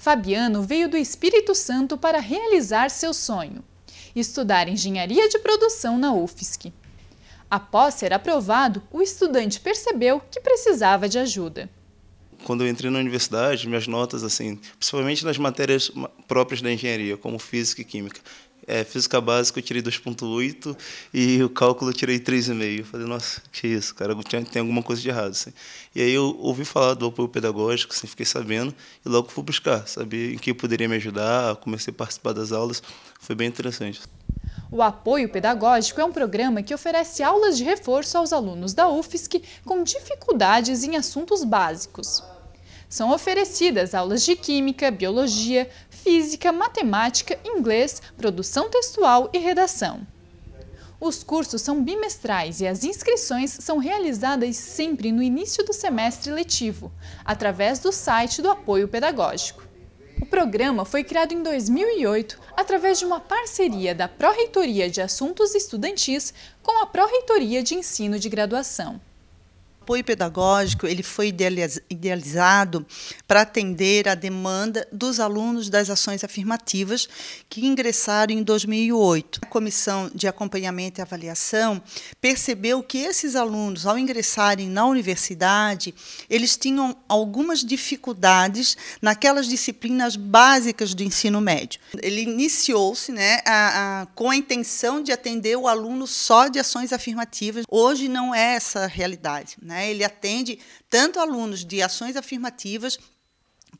Fabiano veio do Espírito Santo para realizar seu sonho: estudar engenharia de produção na UFSC. Após ser aprovado, o estudante percebeu que precisava de ajuda. Quando eu entrei na universidade, minhas notas, assim, principalmente nas matérias próprias da engenharia, como física e química, é, física básica eu tirei 2.8 e o cálculo eu tirei 3,5. Falei, nossa, que isso, cara, tem alguma coisa de errado. Assim. E aí eu ouvi falar do apoio pedagógico, assim, fiquei sabendo e logo fui buscar, saber em que poderia me ajudar, comecei a participar das aulas, foi bem interessante. O apoio pedagógico é um programa que oferece aulas de reforço aos alunos da UFSC com dificuldades em assuntos básicos. São oferecidas aulas de Química, Biologia, Física, Matemática, Inglês, Produção Textual e Redação. Os cursos são bimestrais e as inscrições são realizadas sempre no início do semestre letivo, através do site do Apoio Pedagógico. O programa foi criado em 2008 através de uma parceria da Pró-Reitoria de Assuntos Estudantis com a Pró-Reitoria de Ensino de Graduação apoio pedagógico ele foi idealizado para atender a demanda dos alunos das ações afirmativas que ingressaram em 2008. A comissão de acompanhamento e avaliação percebeu que esses alunos, ao ingressarem na universidade, eles tinham algumas dificuldades naquelas disciplinas básicas do ensino médio. Ele iniciou-se né, a, a, com a intenção de atender o aluno só de ações afirmativas. Hoje não é essa a realidade. Né? Né? Ele atende tanto alunos de ações afirmativas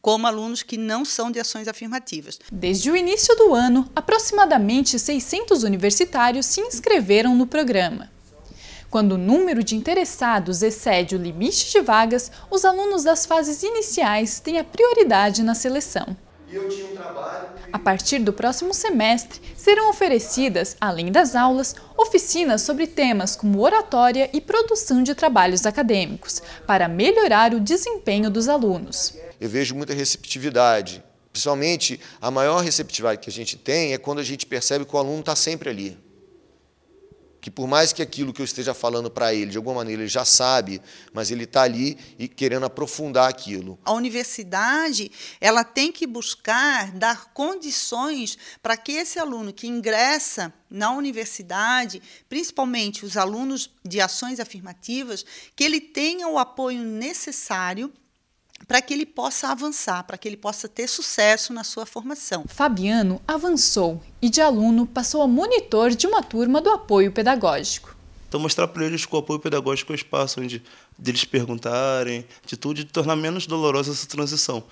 como alunos que não são de ações afirmativas. Desde o início do ano, aproximadamente 600 universitários se inscreveram no programa. Quando o número de interessados excede o limite de vagas, os alunos das fases iniciais têm a prioridade na seleção. A partir do próximo semestre, serão oferecidas, além das aulas, oficinas sobre temas como oratória e produção de trabalhos acadêmicos, para melhorar o desempenho dos alunos. Eu vejo muita receptividade. Principalmente, a maior receptividade que a gente tem é quando a gente percebe que o aluno está sempre ali que por mais que aquilo que eu esteja falando para ele, de alguma maneira, ele já sabe, mas ele está ali e querendo aprofundar aquilo. A universidade ela tem que buscar dar condições para que esse aluno que ingressa na universidade, principalmente os alunos de ações afirmativas, que ele tenha o apoio necessário para que ele possa avançar, para que ele possa ter sucesso na sua formação. Fabiano avançou e de aluno passou a monitor de uma turma do apoio pedagógico. Então mostrar para eles que o apoio pedagógico é o espaço onde deles perguntarem, de tudo, de tornar menos dolorosa essa transição.